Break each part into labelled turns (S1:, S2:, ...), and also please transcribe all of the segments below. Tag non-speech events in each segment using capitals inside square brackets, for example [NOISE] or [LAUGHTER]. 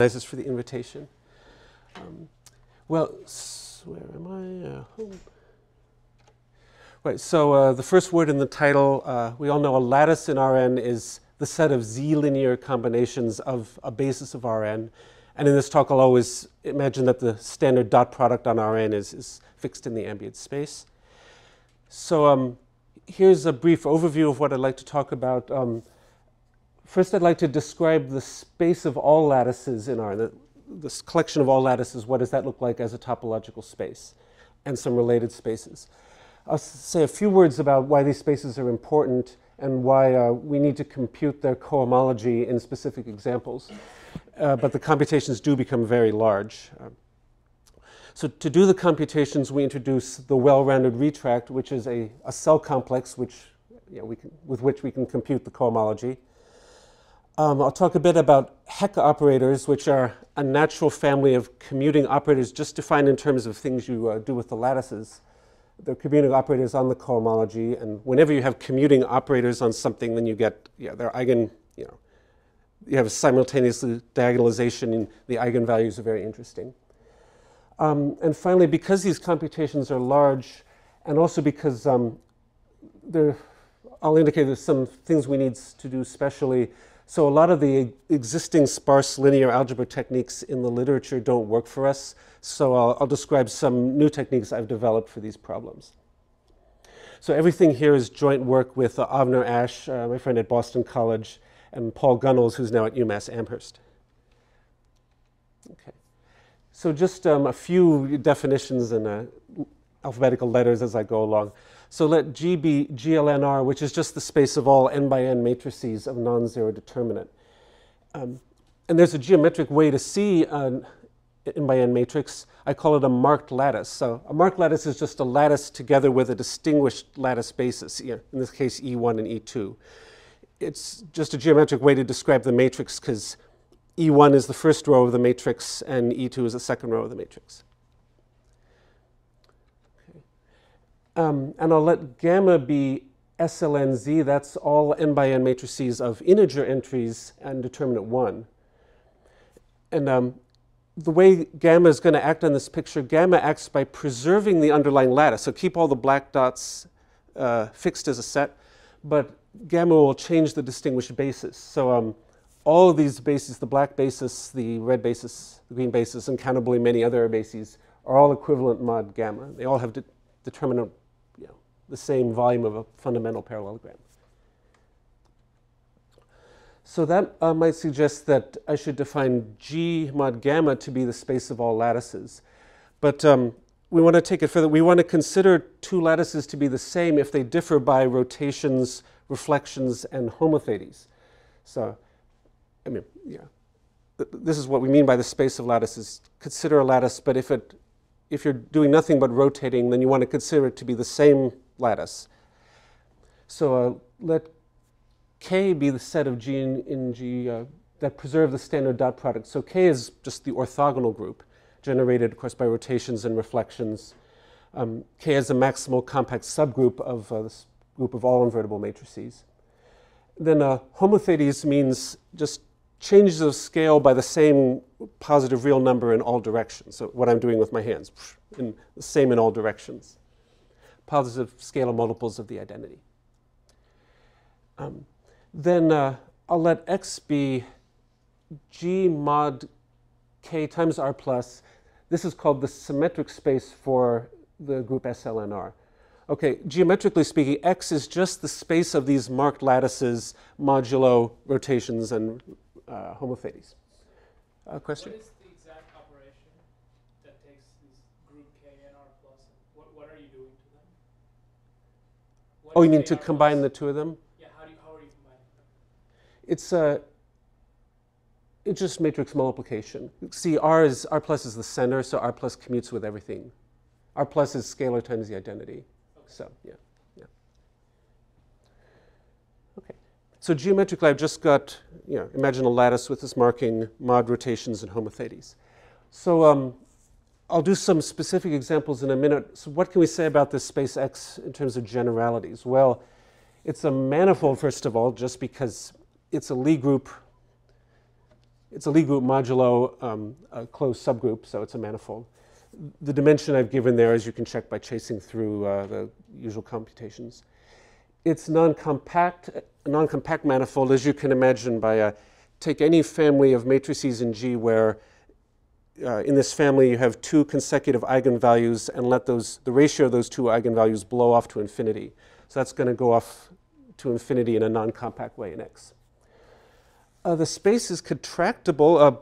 S1: Thanks for the invitation. Um, well, where am I? Uh, home. Right, so uh, the first word in the title, uh, we all know a lattice in Rn is the set of z-linear combinations of a basis of Rn. And in this talk, I'll always imagine that the standard dot product on Rn is, is fixed in the ambient space. So um, here's a brief overview of what I'd like to talk about. Um, First, I'd like to describe the space of all lattices in R. The, this collection of all lattices, what does that look like as a topological space? And some related spaces. I'll say a few words about why these spaces are important and why uh, we need to compute their cohomology in specific examples. Uh, but the computations do become very large. Uh, so to do the computations, we introduce the well-rounded retract, which is a, a cell complex which, you know, can, with which we can compute the cohomology. Um, I'll talk a bit about Hecke operators, which are a natural family of commuting operators just defined in terms of things you uh, do with the lattices. They're commuting operators on the cohomology, and whenever you have commuting operators on something, then you get, yeah, their eigen, you know, you have simultaneous diagonalization, and the eigenvalues are very interesting. Um, and finally, because these computations are large, and also because um, I'll indicate there's some things we need to do specially so a lot of the existing sparse linear algebra techniques in the literature don't work for us. So I'll, I'll describe some new techniques I've developed for these problems. So everything here is joint work with uh, Avner Ash, uh, my friend at Boston College, and Paul Gunnells, who's now at UMass Amherst. Okay. So just um, a few definitions and uh, alphabetical letters as I go along. So let G be GLNR, which is just the space of all n by n matrices of non-zero determinant. Um, and there's a geometric way to see an n by n matrix. I call it a marked lattice. So a marked lattice is just a lattice together with a distinguished lattice basis, in this case E1 and E2. It's just a geometric way to describe the matrix because E1 is the first row of the matrix and E2 is the second row of the matrix. Um, and I'll let gamma be SLNZ, that's all n by n matrices of integer entries and determinant 1. And um, the way gamma is going to act on this picture, gamma acts by preserving the underlying lattice. So keep all the black dots uh, fixed as a set, but gamma will change the distinguished basis. So um, all of these bases, the black basis, the red basis, the green basis, and countably many other bases, are all equivalent mod gamma. They all have de determinant the same volume of a fundamental parallelogram. So that uh, might suggest that I should define G mod gamma to be the space of all lattices. But um, we want to take it further. We want to consider two lattices to be the same if they differ by rotations, reflections, and homotheties. So, I mean, yeah. This is what we mean by the space of lattices. Consider a lattice, but if, it, if you're doing nothing but rotating, then you want to consider it to be the same lattice. So uh, let K be the set of G in, G uh, that preserve the standard dot product. So K is just the orthogonal group generated, of course, by rotations and reflections. Um, K is a maximal compact subgroup of uh, this group of all invertible matrices. Then uh, homotheties means just changes of scale by the same positive real number in all directions. So what I'm doing with my hands, in the same in all directions positive scalar multiples of the identity. Um, then uh, I'll let x be g mod k times r plus. This is called the symmetric space for the group SLNR. Okay, geometrically speaking, x is just the space of these marked lattices modulo rotations and uh. Uh, question?
S2: What is the exact operation that takes this group K and R plus? And what, what are you doing to them? What
S1: oh, you mean to combine the two of them?
S2: Yeah, how, do you, how are you combining them?
S1: It's a, uh, it's just matrix multiplication. See, R is R plus is the center, so R plus commutes with everything. R plus is scalar times the identity. Okay. So yeah, yeah. Okay. So geometrically, I've just got, you know, imagine a lattice with this marking mod rotations and homotheties. So um, I'll do some specific examples in a minute. So what can we say about this space X in terms of generalities? Well, it's a manifold, first of all, just because it's a Lie group it's a Lie group modulo um, a closed subgroup, so it's a manifold. The dimension I've given there, as you can check by chasing through uh, the usual computations. It's non-compact, non-compact manifold, as you can imagine by a, take any family of matrices in G where uh, in this family you have two consecutive eigenvalues and let those, the ratio of those two eigenvalues blow off to infinity. So that's going to go off to infinity in a non-compact way in X. Uh, the space is contractible. Uh,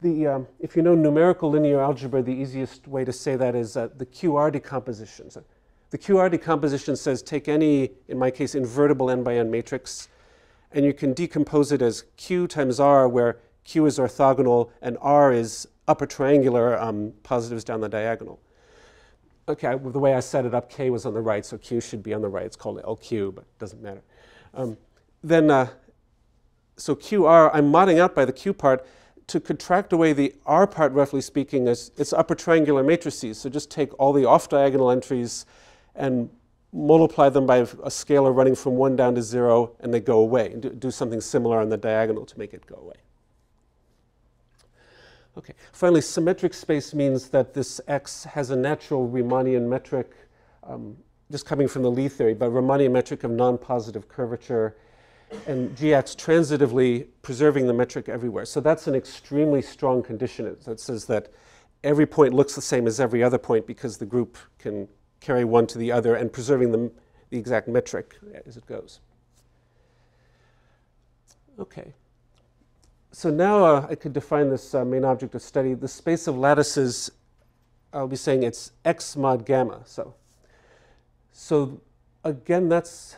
S1: the, um, if you know numerical linear algebra, the easiest way to say that is uh, the QR decomposition. So the QR decomposition says take any, in my case, invertible n by n matrix, and you can decompose it as Q times R, where Q is orthogonal and R is upper triangular um, positives down the diagonal. Okay, the way I set it up, K was on the right, so Q should be on the right. It's called LQ, but it doesn't matter. Um, then, uh, so QR, I'm modding out by the Q part to contract away the R part, roughly speaking, as it's upper triangular matrices. So just take all the off diagonal entries and multiply them by a scalar running from 1 down to 0, and they go away. And do, do something similar on the diagonal to make it go away. Okay. Finally, symmetric space means that this X has a natural Riemannian metric, um, just coming from the Lie theory, but Riemannian metric of non-positive curvature, and Gx transitively preserving the metric everywhere. So that's an extremely strong condition that says that every point looks the same as every other point because the group can carry one to the other and preserving the, the exact metric as it goes. Okay. So now uh, I could define this uh, main object of study. The space of lattices, I'll be saying it's X mod gamma. So, so again, that's,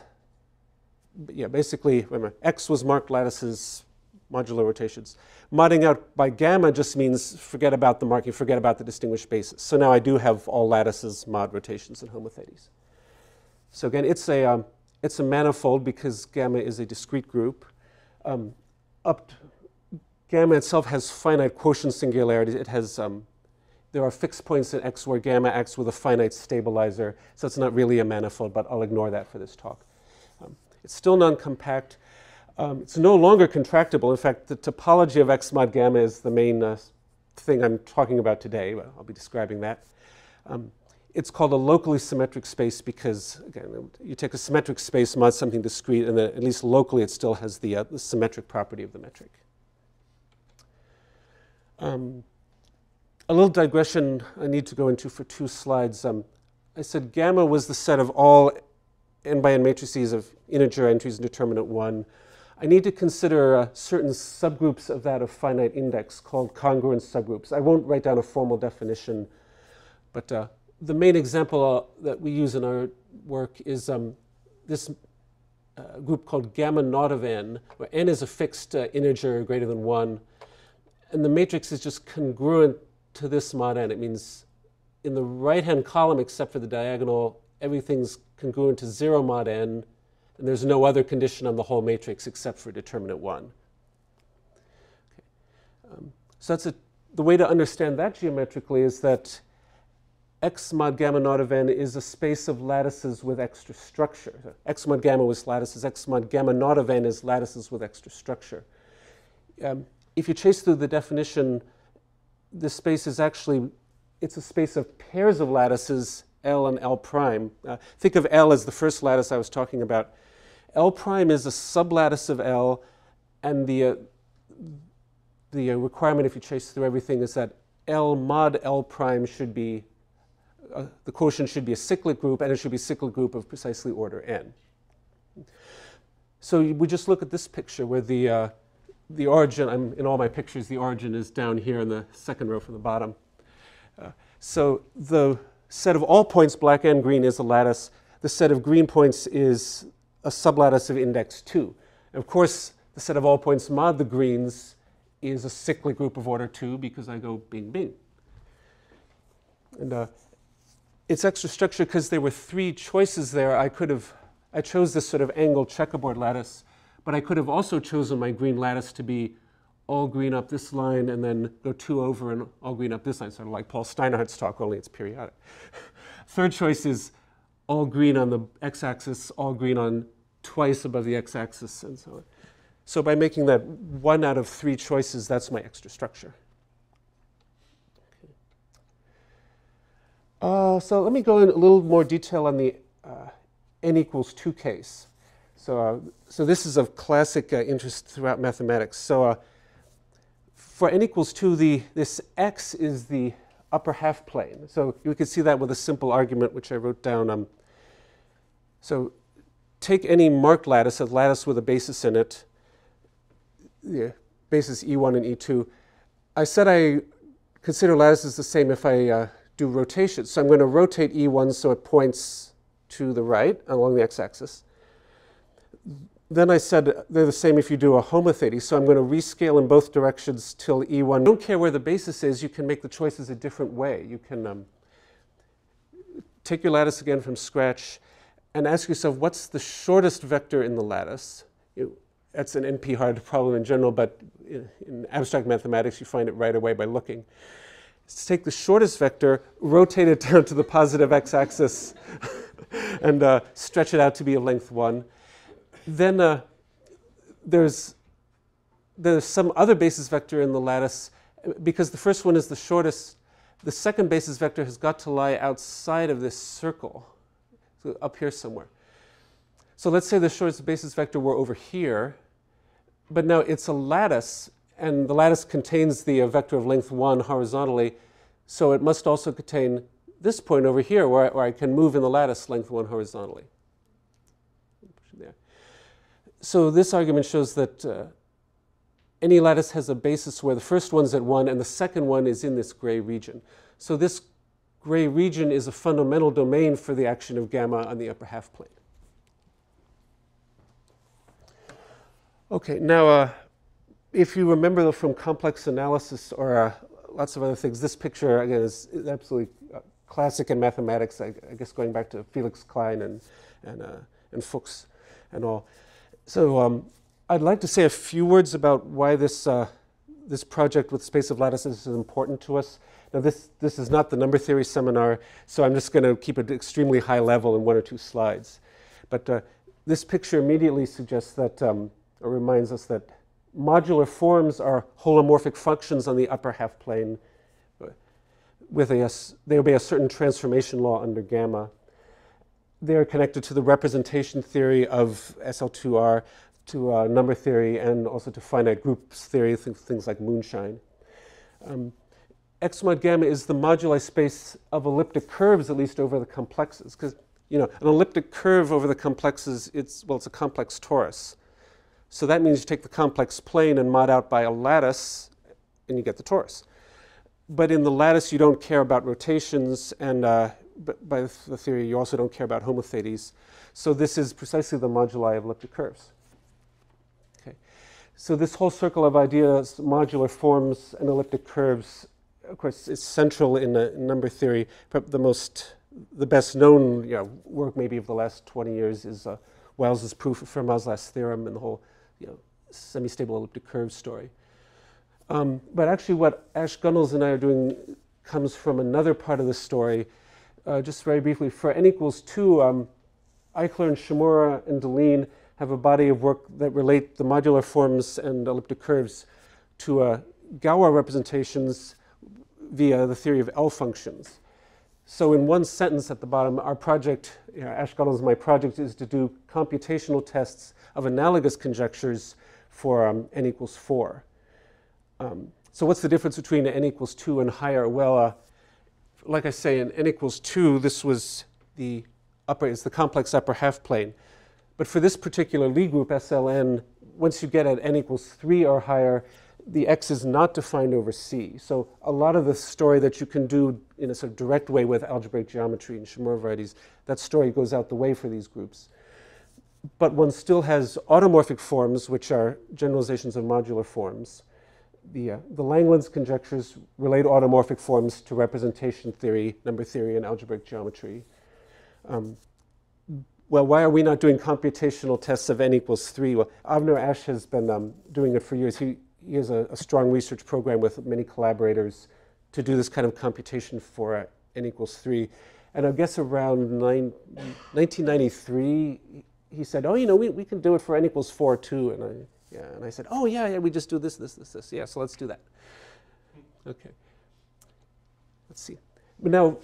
S1: yeah, basically, remember, X was marked lattices, modular rotations. Modding out by gamma just means forget about the marking, forget about the distinguished basis. So now I do have all lattices, mod rotations, and homotheties. So again, it's a, um, it's a manifold because gamma is a discrete group. Um, up gamma itself has finite quotient singularities. It has, um, there are fixed points in X where gamma acts with a finite stabilizer. So it's not really a manifold, but I'll ignore that for this talk. Um, it's still non-compact. Um, it's no longer contractible. In fact, the topology of X mod gamma is the main uh, thing I'm talking about today. I'll be describing that. Um, it's called a locally symmetric space because, again, you take a symmetric space, mod something discrete, and then at least locally it still has the, uh, the symmetric property of the metric. Um, a little digression I need to go into for two slides. Um, I said gamma was the set of all n by n matrices of integer entries in determinant 1 I need to consider uh, certain subgroups of that of finite index called congruent subgroups. I won't write down a formal definition, but uh, the main example uh, that we use in our work is um, this uh, group called gamma naught of n, where n is a fixed uh, integer greater than 1. And the matrix is just congruent to this mod n. It means in the right-hand column, except for the diagonal, everything's congruent to 0 mod n and there's no other condition on the whole matrix except for determinant 1. Okay. Um, so that's a, the way to understand that geometrically is that X mod gamma naught of n is a space of lattices with extra structure. So X mod gamma was lattices, X mod gamma naught of n is lattices with extra structure. Um, if you chase through the definition, this space is actually, it's a space of pairs of lattices, L and L prime. Uh, think of L as the first lattice I was talking about. L prime is a sublattice of L, and the, uh, the uh, requirement, if you chase through everything, is that L mod L prime should be, uh, the quotient should be a cyclic group, and it should be a cyclic group of precisely order n. So we just look at this picture where the, uh, the origin, I'm, in all my pictures, the origin is down here in the second row from the bottom. Uh, so the set of all points, black and green, is a lattice. The set of green points is a sublattice of index 2. And of course, the set of all points mod the greens is a cyclic group of order 2 because I go bing, bing. And uh, it's extra structure because there were three choices there. I could have, I chose this sort of angled checkerboard lattice, but I could have also chosen my green lattice to be all green up this line and then go two over and all green up this line, sort of like Paul Steinhardt's talk, only it's periodic. [LAUGHS] Third choice is all green on the x-axis, all green on twice above the x-axis and so on. So by making that one out of three choices, that's my extra structure. Uh, so let me go in a little more detail on the uh, n equals 2 case. So, uh, so this is of classic uh, interest throughout mathematics. So uh, for n equals 2, the, this x is the upper half plane. So you can see that with a simple argument, which I wrote down. Um, so take any marked lattice, a lattice with a basis in it, the basis E1 and E2. I said I consider lattices the same if I uh, do rotation. So I'm going to rotate E1 so it points to the right along the x-axis. Then I said they're the same if you do a homothety. So I'm going to rescale in both directions till E1. I don't care where the basis is. You can make the choices a different way. You can um, take your lattice again from scratch and ask yourself, what's the shortest vector in the lattice? You, that's an NP hard problem in general, but in, in abstract mathematics, you find it right away by looking is take the shortest vector, rotate it [LAUGHS] down to the positive x-axis, [LAUGHS] and uh, stretch it out to be a length 1. Then uh, there's, there's some other basis vector in the lattice. Because the first one is the shortest, the second basis vector has got to lie outside of this circle, up here somewhere. So let's say the shortest basis vector were over here, but now it's a lattice and the lattice contains the uh, vector of length 1 horizontally, so it must also contain this point over here where I, where I can move in the lattice length 1 horizontally. So this argument shows that uh, any lattice has a basis where the first one's at 1 and the second one is in this gray region. So this gray region is a fundamental domain for the action of gamma on the upper half plane. Okay, now uh, if you remember from complex analysis or uh, lots of other things, this picture, again, is, is absolutely uh, classic in mathematics, I, I, guess going back to Felix Klein and, and, uh, and Fuchs and all. So um, I'd like to say a few words about why this, uh, this project with space of lattices is important to us. Now, this, this is not the number theory seminar, so I'm just going to keep it extremely high level in one or two slides. But uh, this picture immediately suggests that, um, or reminds us that modular forms are holomorphic functions on the upper half plane with a, they obey a certain transformation law under gamma. They are connected to the representation theory of SL2R, to uh, number theory, and also to finite groups theory, things, things like moonshine. Um, X mod gamma is the moduli space of elliptic curves, at least over the complexes, because you know an elliptic curve over the complexes, it's well, it's a complex torus. So that means you take the complex plane and mod out by a lattice, and you get the torus. But in the lattice, you don't care about rotations, and uh, by the theory, you also don't care about homotheties. So this is precisely the moduli of elliptic curves. Okay. So this whole circle of ideas, modular forms and elliptic curves, of course, is central in, number theory. Perhaps The most, the best known you know, work maybe of the last 20 years is uh, proof of Fermat's last theorem and the whole you know, semi-stable elliptic curve story. Um, but actually what Ash Gunnells and I are doing comes from another part of the story. Uh, just very briefly, for n equals 2, um, Eichler and Shimura and Deligne have a body of work that relate the modular forms and elliptic curves to uh, Galois representations via the theory of L functions. So in one sentence at the bottom, our project, you know, my project is to do computational tests of analogous conjectures for um, n equals 4. Um, so what's the difference between n equals 2 and higher? Well, uh, like I say, in n equals 2, this was the upper, it's the complex upper half plane. But for this particular Lie group, SLN, once you get at n equals 3 or higher, the x is not defined over C. So a lot of the story that you can do in a sort of direct way with algebraic geometry and Shimura varieties, that story goes out the way for these groups but one still has automorphic forms, which are generalizations of modular forms. The, uh, the Langlands conjectures relate automorphic forms to representation theory, number theory, and algebraic geometry. Um, well, why are we not doing computational tests of n equals 3? Well, Avner Ash has been um, doing it for years. He, he has a, a, strong research program with many collaborators to do this kind of computation for uh, n equals 3. And I guess around nine, 1993, he said, oh, you know, we, we can do it for n equals 4 too. And I, Yeah, and I said, oh yeah, yeah, we just do this, this, this, this. Yeah, so let's do that. Okay. Let's see. But now,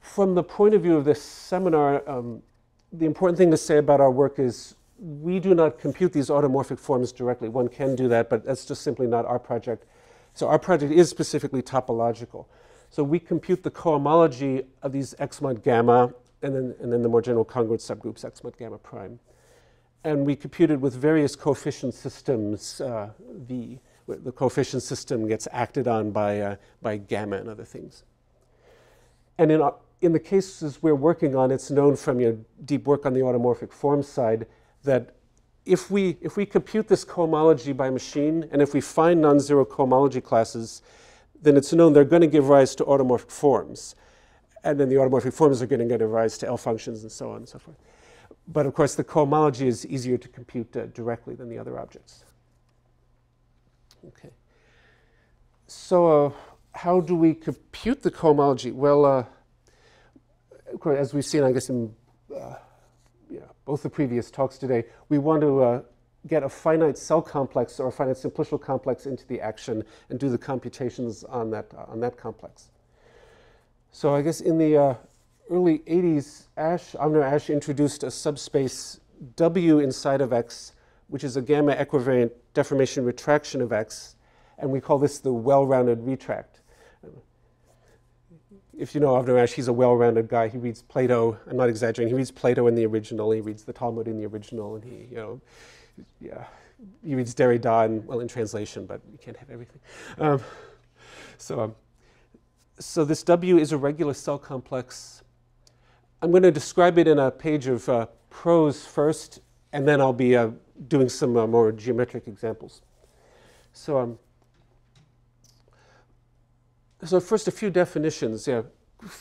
S1: from the point of view of this seminar, um, the important thing to say about our work is we do not compute these automorphic forms directly. One can do that, but that's just simply not our project. So our project is specifically topological. So we compute the cohomology of these x mod gamma and then, and then the more general congruent subgroups x mod gamma prime. And we computed with various coefficient systems, uh, V. The coefficient system gets acted on by, uh, by gamma and other things. And in, in the cases we're working on, it's known from your deep work on the automorphic form side that if we, if we compute this cohomology by machine, and if we find non-zero cohomology classes, then it's known they're going to give rise to automorphic forms. And then the automorphic forms are going to give rise to L functions and so on and so forth. But of course, the cohomology is easier to compute uh, directly than the other objects. Okay. So uh, how do we compute the cohomology? Well, uh, of course, as we've seen, I guess, in uh, both the previous talks today, we want to uh, get a finite cell complex or a finite simplicial complex into the action and do the computations on that, uh, on that complex. So I guess in the uh, early 80s, Ash, Avner Ash introduced a subspace W inside of X, which is a gamma equivariant deformation retraction of X, and we call this the well-rounded retract if you know Avner Ash, he's a well-rounded guy. He reads Plato. I'm not exaggerating. He reads Plato in the original. He reads the Talmud in the original, and he, you know, yeah, he reads Derrida in, well in translation, but you can't have everything. Um, so, um, so this W is a regular cell complex. I'm going to describe it in a page of uh, prose first, and then I'll be uh, doing some uh, more geometric examples. So. Um, so first, a few definitions. Yeah.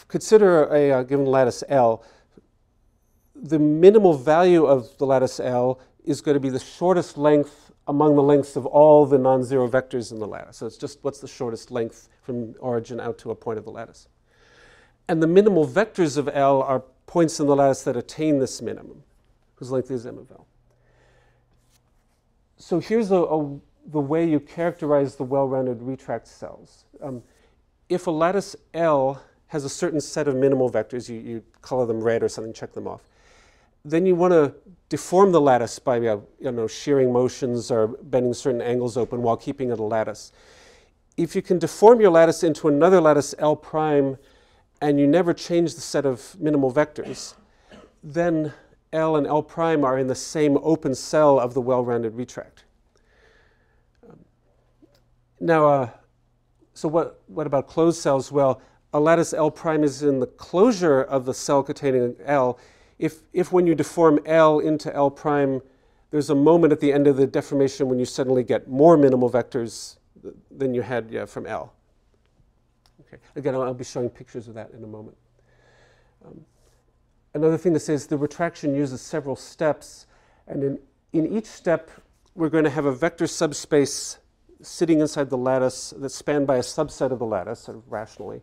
S1: Consider a, a given lattice L. The minimal value of the lattice L is going to be the shortest length among the lengths of all the non-zero vectors in the lattice. So it's just what's the shortest length from origin out to a point of the lattice. And the minimal vectors of L are points in the lattice that attain this minimum, whose length is m of L. So here's a, a, the way you characterize the well-rounded retract cells. Um, if a lattice L has a certain set of minimal vectors, you, you color them red or something, check them off. Then you want to deform the lattice by uh, you know, shearing motions or bending certain angles open while keeping it a lattice. If you can deform your lattice into another lattice L prime and you never change the set of minimal vectors, then L and L prime are in the same open cell of the well-rounded retract. Now, uh, so what, what about closed cells? Well, a lattice L prime is in the closure of the cell containing L. If, if when you deform L into L prime, there's a moment at the end of the deformation when you suddenly get more minimal vectors than you had yeah, from L. Okay. Again, I'll, I'll, be showing pictures of that in a moment. Um, another thing to say is the retraction uses several steps, and in, in each step, we're going to have a vector subspace sitting inside the lattice that's spanned by a subset of the lattice, sort of rationally.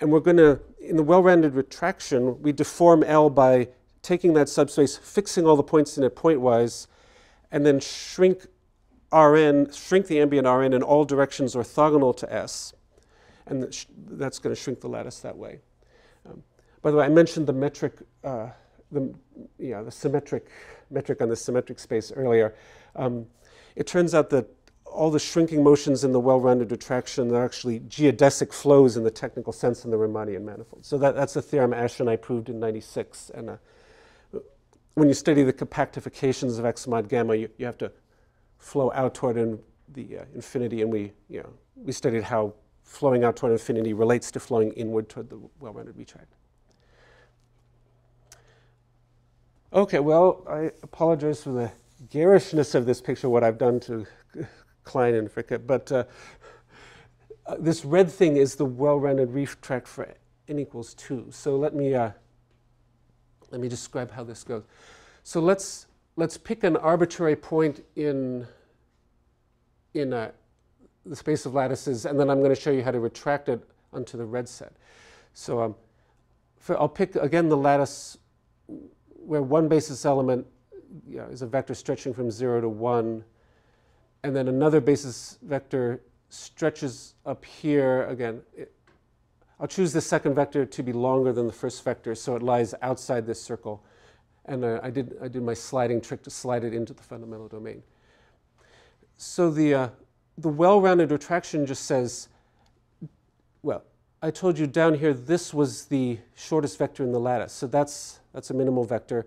S1: And we're going to, in the well-rounded retraction, we deform L by taking that subspace, fixing all the points in it pointwise, and then shrink Rn, shrink the ambient Rn in all directions orthogonal to S. And that's going to shrink the lattice that way. Um, by the way, I mentioned the metric, uh, the, yeah, the symmetric metric on the symmetric space earlier. Um, it turns out that all the shrinking motions in the well-rounded retraction are actually geodesic flows in the technical sense in the Riemannian manifold. So that, that's a theorem Ash and I proved in 96. And uh, when you study the compactifications of X mod gamma, you, you have to flow out toward in the uh, infinity. And we, you know, we studied how flowing out toward infinity relates to flowing inward toward the well-rounded retract. Okay, well, I apologize for the garishness of this picture, what I've done to Klein and Fricke. But uh, uh, this red thing is the well-rounded retract for n equals 2. So let me, uh, let me describe how this goes. So let's, let's pick an arbitrary point in, in uh, the space of lattices, and then I'm going to show you how to retract it onto the red set. So um, for, I'll pick, again, the lattice where one basis element is a vector stretching from 0 to 1 and then another basis vector stretches up here again. It, I'll choose the second vector to be longer than the first vector, so it lies outside this circle. And uh, I, did, I did my sliding trick to slide it into the fundamental domain. So the, uh, the well-rounded retraction just says, well, I told you down here this was the shortest vector in the lattice. So that's, that's a minimal vector.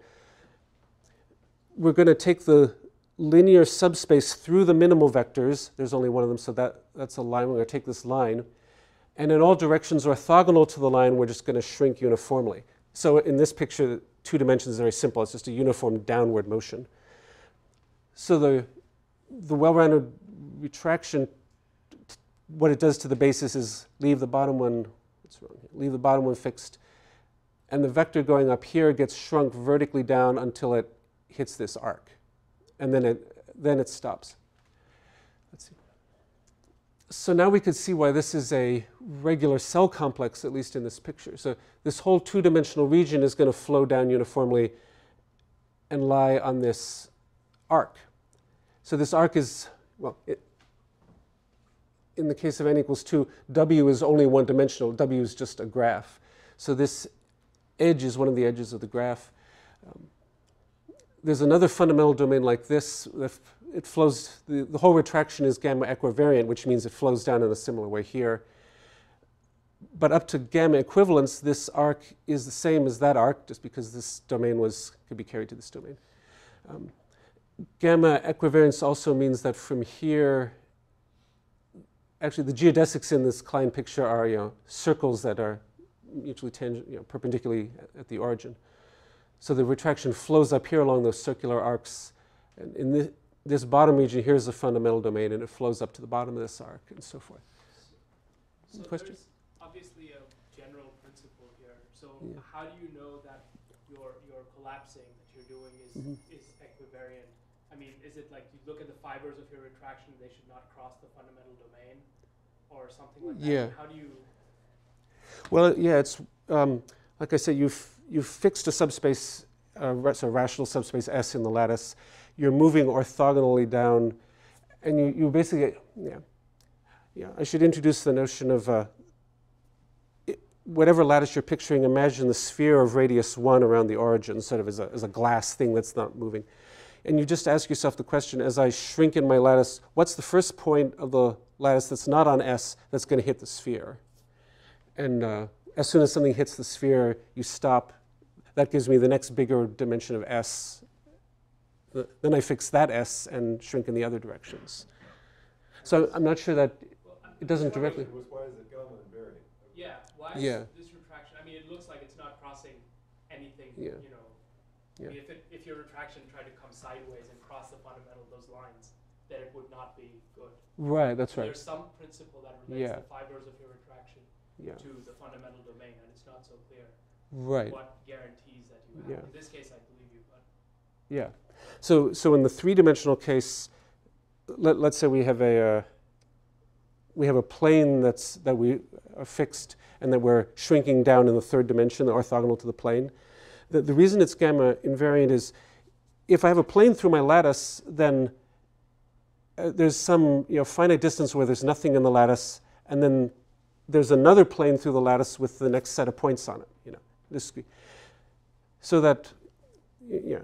S1: We're going to take the linear subspace through the minimal vectors. There's only one of them, so that, that's a line. We're going to take this line. And in all directions orthogonal to the line, we're just going to shrink uniformly. So in this picture, two dimensions is very simple. It's just a uniform downward motion. So the, the well-rounded retraction, what it does to the basis is leave the bottom one, what's wrong here? Leave the bottom one fixed. And the vector going up here gets shrunk vertically down until it hits this arc. And then it, then it stops. Let's see. So now we could see why this is a regular cell complex, at least in this picture. So this whole two-dimensional region is going to flow down uniformly and lie on this arc. So this arc is, well, it, in the case of n equals 2, w is only one dimensional. w is just a graph. So this edge is one of the edges of the graph. Um, there's another fundamental domain like this. It flows, the, the whole retraction is gamma equivariant, which means it flows down in a similar way here. But up to gamma equivalence, this arc is the same as that arc, just because this domain was could be carried to this domain. Um, gamma equivariance also means that from here, actually the geodesics in this Klein picture are you know, circles that are mutually tangent, you know, perpendicularly at the origin. So the retraction flows up here along those circular arcs. And in this, this bottom region, here's the fundamental domain, and it flows up to the bottom of this arc and so forth.
S2: So
S1: Question?
S2: obviously a general principle here. So
S1: Yeah.
S2: how do you know that your your collapsing that you're doing is
S1: Mhm.
S2: is equivariant? I mean, is it like you look at the fibers of your retraction, they should not cross the fundamental domain, or something like that?
S1: Yeah.
S2: How do you?
S1: Well, yeah, it's um, like I said, you've, you've fixed a subspace, uh, so rational subspace S in the lattice. You're moving orthogonally down, and you, you basically, yeah, yeah. I should introduce the notion of uh, it, whatever lattice you're picturing. Imagine the sphere of radius one around the origin, sort of as a, as a glass thing that's not moving. And you just ask yourself the question: as I shrink in my lattice, what's the first point of the lattice that's not on S that's going to hit the sphere? And uh, as soon as something hits the sphere, you stop. That gives me the next bigger dimension of S. Then I fix that S and shrink in the other directions. So I'm not sure that
S2: Well,
S1: it doesn't directly.
S3: was why is it gamma invariant?
S2: Yeah. Why is
S1: Yeah.
S2: this retraction? I mean, it looks like it's not crossing anything.
S1: Yeah.
S2: You know.
S1: Yeah.
S2: I mean, if it if your retraction tried to come sideways and cross the fundamental of those lines, then it would not be good.
S1: Right, that's
S2: So
S1: right.
S2: There's some principle that relates
S1: Yeah.
S2: the fibers of your retraction
S1: Yeah,
S2: to the fundamental domain, and it's not so clear
S1: right.
S2: what guarantees that you have.
S1: Yeah.
S2: In this case, I believe you, but
S1: Yeah. So, so in the three-dimensional case, let, let's say we have a uh, we have a plane that's that we are fixed and that we're shrinking down in the third dimension, orthogonal to the plane. The, the reason it's gamma invariant is if I have a plane through my lattice, then uh, there's some you know, finite distance where there's nothing in the lattice, and then there's another plane through the lattice with the next set of points on it. You know, this, so that y- yeah,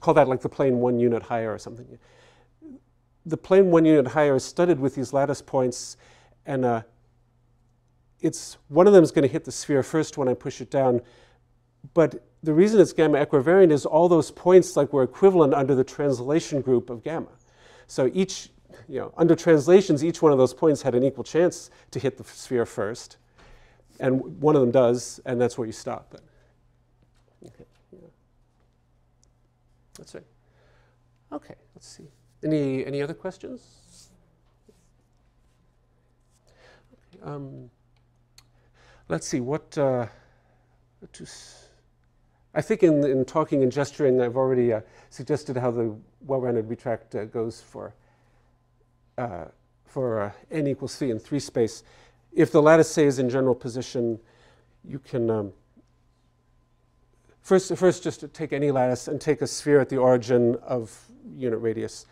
S1: call that like the plane one unit higher or something. The plane one unit higher is studded with these lattice points, and uh, it's one of them is going to hit the sphere first when I push it down. But the reason it's gamma equivariant is all those points like were equivalent under the translation group of gamma. So each, you know, under translations, each one of those points had an equal chance to hit the sphere first, and one of them does, and that's where you stop. But, okay, yeah. That's right. Okay, let's see. Any any other questions? Okay, um, let's see what. Uh, to s- I think in, in talking and gesturing, I've already uh, suggested how the well-rounded retract uh, goes for uh, for uh, n equals c in 3 space. If the lattice, is in general position, you can um, first, first just take any lattice and take a sphere at the origin of unit radius.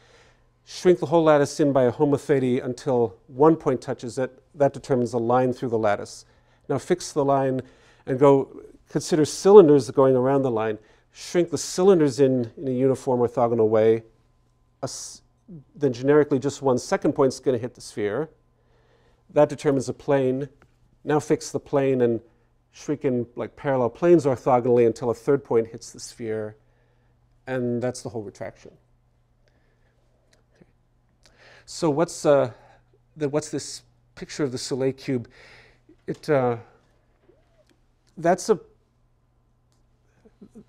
S1: shrink the whole lattice in by a homothety until one point touches it. That determines a line through the lattice. Now fix the line and go consider cylinders going around the line. Shrink the cylinders in in a uniform orthogonal way. then generically just one second point is going to hit the sphere. That determines a plane. Now fix the plane and shrink in like parallel planes orthogonally until a third point hits the sphere. And that's the whole retraction. So what's, uh, the, what's this picture of the Soulé cube? It, uh, that's a,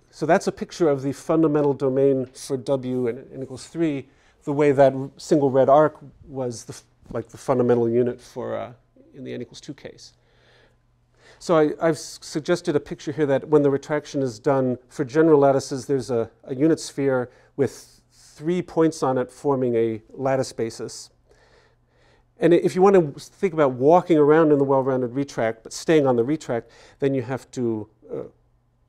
S1: so that's a picture of the fundamental domain for W and n equals 3, the way that single red arc was the, like the fundamental unit for uh, in the n equals 2 case. So I, have suggested a picture here that when the retraction is done for general lattices, there's a, a unit sphere with three points on it forming a lattice basis. And if you want to think about walking around in the well-rounded retract, but staying on the retract, then you have to uh,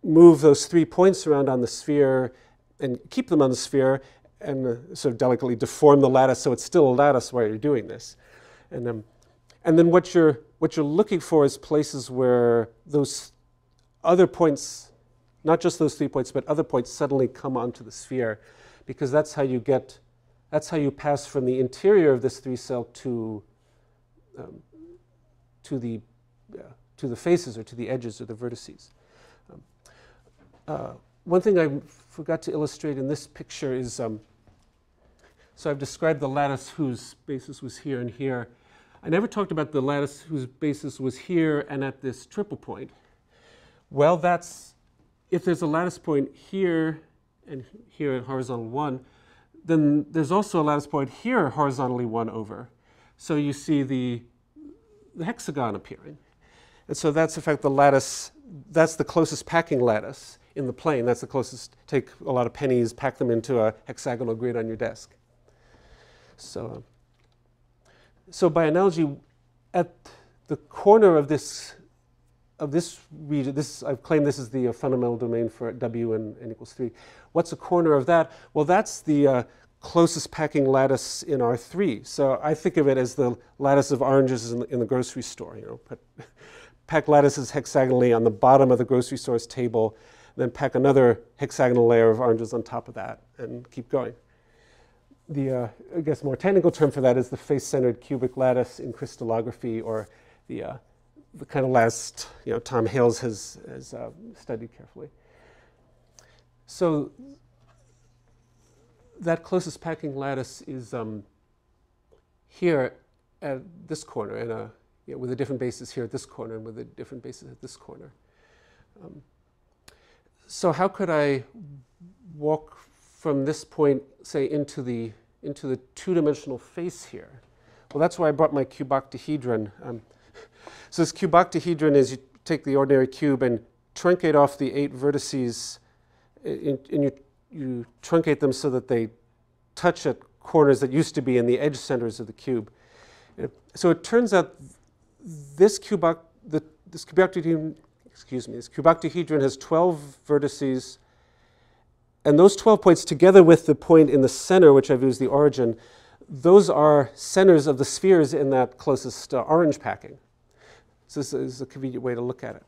S1: move those three points around on the sphere and keep them on the sphere and uh, sort of delicately deform the lattice so it's still a lattice while you're doing this. And, um, and then what you're, what you're looking for is places where those other points, not just those three points, but other points suddenly come onto the sphere because that's how you get, that's how you pass from the interior of this three cell to, um, to, the, uh, to the faces or to the edges or the vertices. Um, uh, one thing I forgot to illustrate in this picture is, um, so I've described the lattice whose basis was here and here. I never talked about the lattice whose basis was here and at this triple point. Well, that's, if there's a lattice point here and here at horizontal 1, then there's also a lattice point here horizontally 1 over. So you see the, the hexagon appearing. And so that's in fact the lattice, that's the closest packing lattice in the plane. That's the closest, take a lot of pennies, pack them into a hexagonal grid on your desk. So, so by analogy, at the corner of this of this region, this, I've claimed this is the uh, fundamental domain for W and n equals 3. What's a corner of that? Well, that's the uh, closest packing lattice in R3. So I think of it as the lattice of oranges in the, in the grocery store. You know, [LAUGHS] pack lattices hexagonally on the bottom of the grocery store's table, then pack another hexagonal layer of oranges on top of that, and keep going. The, uh, I guess, more technical term for that is the face-centered cubic lattice in crystallography, or the uh, the kind of last, you know, Tom Hales has, has uh, studied carefully. So that closest packing lattice is um, here at this corner, and a, you know, with a different basis here at this corner, and with a different basis at this corner. Um, so how could I walk from this point, say, into the into the two-dimensional face here? Well, that's why I brought my cuboctahedron. Um, [LAUGHS] so this cuboctahedron is you take the ordinary cube and truncate off the eight vertices, and you, you truncate them so that they touch at corners that used to be in the edge centers of the cube. So it turns out this the, this cuboctahedron, excuse me, this cuboctahedron has 12 vertices, and those 12 points together with the point in the center, which I've used the origin, those are centers of the spheres in that closest uh, orange packing. So this is a convenient way to look at it.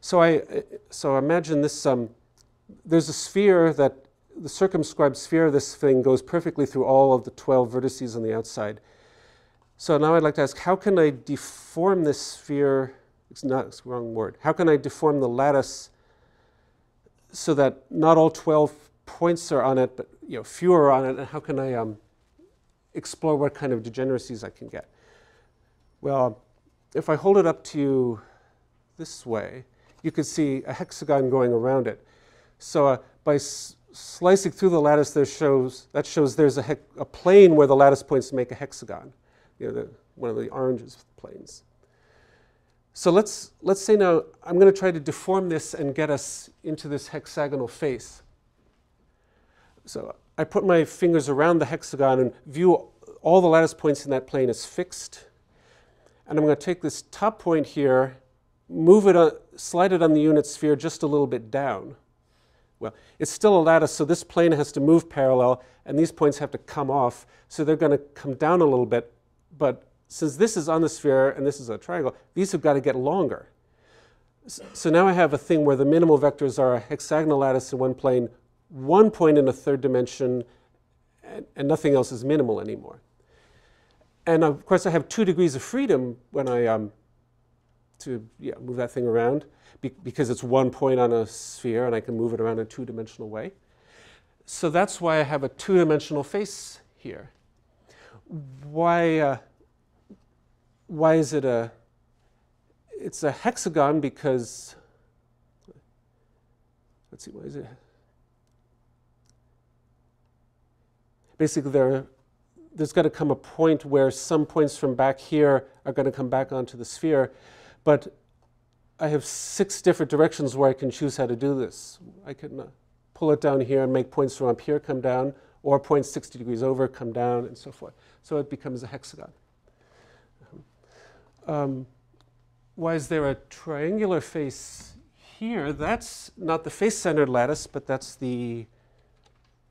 S1: So I so imagine this. Um, there's a sphere that the circumscribed sphere of this thing goes perfectly through all of the 12 vertices on the outside. So now I'd like to ask, how can I deform this sphere? It's not it's wrong word. How can I deform the lattice so that not all 12 points are on it, but you know fewer are on it? And how can I um, explore what kind of degeneracies I can get? Well, if I hold it up to you this way, you can see a hexagon going around it. So uh, by slicing through the lattice, there shows, that shows there's a, a, plane where the lattice points make a hexagon, you know, the, one of the oranges planes. So let's, let's say now I'm going to try to deform this and get us into this hexagonal face. So I put my fingers around the hexagon and view all the lattice points in that plane as fixed and I'm going to take this top point here, move it, on, slide it on the unit sphere just a little bit down. Well, it's still a lattice, so this plane has to move parallel, and these points have to come off, so they're going to come down a little bit. But since this is on the sphere and this is a triangle, these have got to get longer. So now I have a thing where the minimal vectors are a hexagonal lattice in one plane, one point in a third dimension, and, nothing else is minimal anymore. And of course, I have two degrees of freedom when I um, to yeah, move that thing around be- because it's one point on a sphere and I can move it around in a two dimensional way. So that's why I have a two dimensional face here. Why, uh, why is it a it's a hexagon because let's see what is it basically there there's got to come a point where some points from back here are going to come back onto the sphere but I have six different directions where I can choose how to do this. I can uh, pull it down here and make points from up here come down, or points 60 degrees over come down, and so forth. So it becomes a hexagon. Um, why is there a triangular face here? That's not the face-centered lattice, but that's the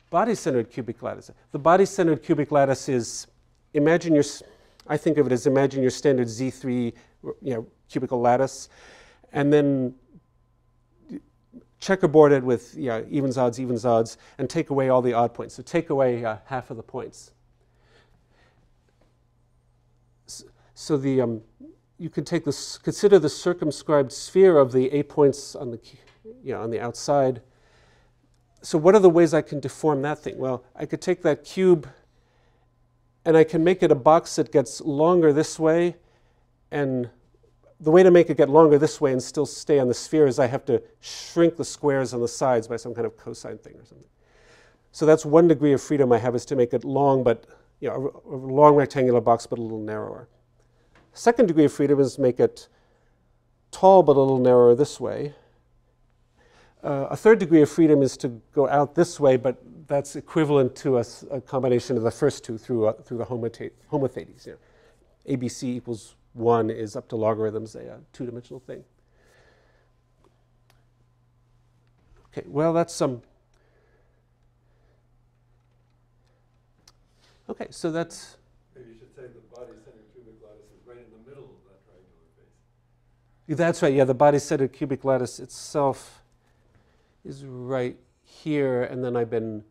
S1: body-centered cubic lattice. The body-centered cubic lattice is, imagine your, I think of it as imagine your standard Z3 you know, cubical lattice, and then checkerboard it with you know, evens, odds, evens, odds, and take away all the odd points. So take away uh, half of the points. So the um, you can take this, consider the circumscribed sphere of the eight points on the, you know, on the outside. So what are the ways I can deform that thing? Well, I could take that cube and I can make it a box that gets longer this way and the way to make it get longer this way and still stay on the sphere is I have to shrink the squares on the sides by some kind of cosine thing or something. So that's one degree of freedom I have is to make it long, but you know, a, a long rectangular box, but a little narrower. Second degree of freedom is make it tall, but a little narrower this way. Uh, a third degree of freedom is to go out this way, but that's equivalent to a, a combination of the first two through, uh, through the homotheties. You know. ABC equals 1 is up to logarithms, a, a two-dimensional thing. Okay, well, that's some. Okay, so that's.
S3: Maybe you should say the body-centered cubic lattice is right in the middle of that triangular face.
S1: That's right, yeah, the body-centered cubic lattice itself is right here, and then I've been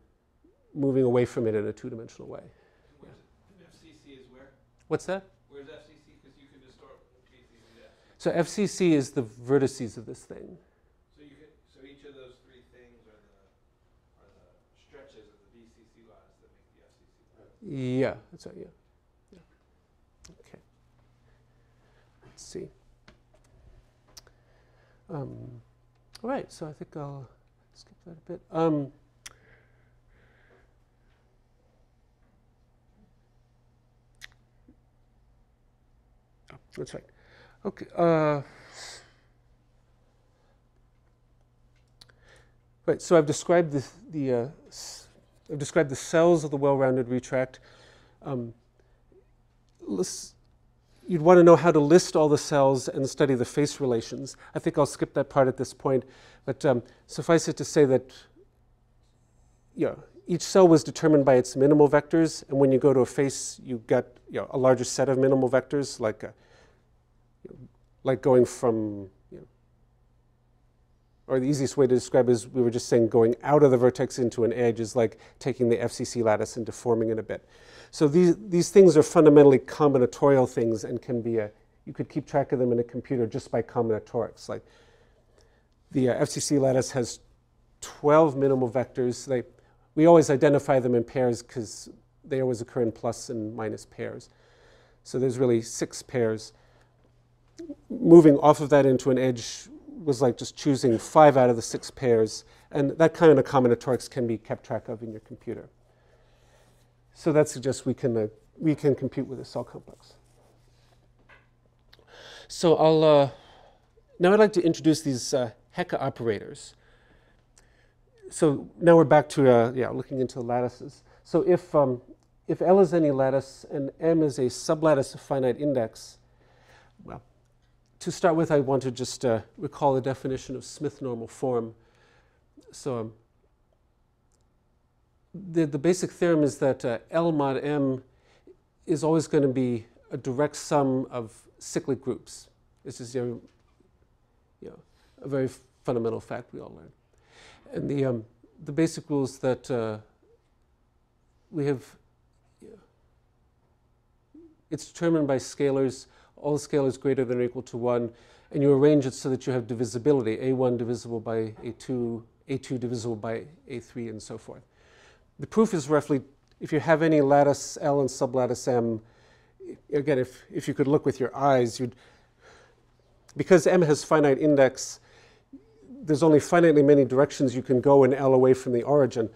S1: moving away from it in a two-dimensional way.
S4: FCC is where?
S1: What's that?
S4: Where's FCC? Because you can distort BCC.
S1: So FCC is the vertices of this thing.
S4: So you can, so each of those three things are the, are the stretches of the BCC lattice that make the FCC lattice.
S1: Yeah, that's right, yeah. yeah. Okay. Let's see. Um, all right, so I think I'll skip that a bit. Um, that's right. Okay. Uh, right, so I've described the, the uh, I've described the cells of the well-rounded retract. Um, lis- you'd want to know how to list all the cells and study the face relations. I think I'll skip that part at this point, but um, suffice it to say that you know, each cell was determined by its minimal vectors, and when you go to a face, you get you know, a larger set of minimal vectors, like, a, you know, like going from or the easiest way to describe is we were just saying going out of the vertex into an edge is like taking the FCC lattice and deforming it a bit. So these, these things are fundamentally combinatorial things and can be a, you could keep track of them in a computer just by combinatorics. Like the uh, FCC lattice has 12 minimal vectors. They, we always identify them in pairs because they always occur in plus and minus pairs. So there's really six pairs. Moving off of that into an edge was like just choosing five out of the six pairs, and that kind of combinatorics can be kept track of in your computer. So that suggests we can, uh, we can compute with a cell complex. So I'll, uh, now I'd like to introduce these uh, Hecke operators. So now we're back to uh, yeah, looking into lattices. So if, um, if L is any lattice and M is a sublattice of finite index, well, to start with, I want to just uh, recall the definition of Smith normal form. So um, the, the basic theorem is that uh, L mod M is always going to be a direct sum of cyclic groups. This is your, you know, a very fundamental fact we all learn. And the, um, the basic rules that uh, we have, you know, it's determined by scalars, all scalars greater than or equal to 1, and you arrange it so that you have divisibility, a1 divisible by a2, a2 divisible by a3, and so forth. The proof is roughly, if you have any lattice L and sublattice M, again, if, if you could look with your eyes, you'd, because M has finite index, there's only finitely many directions you can go in L away from the origin.